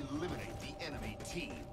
Eliminate the enemy team.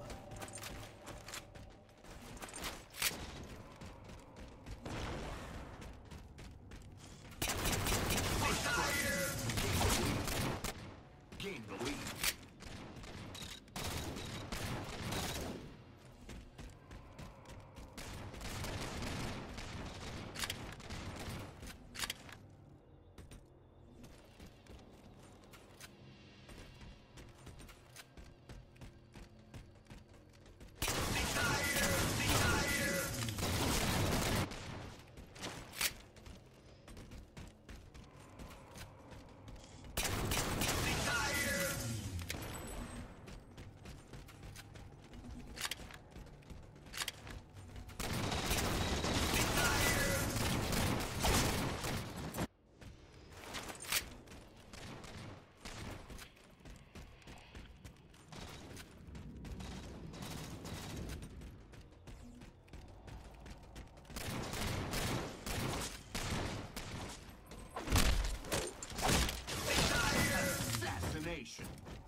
Nation.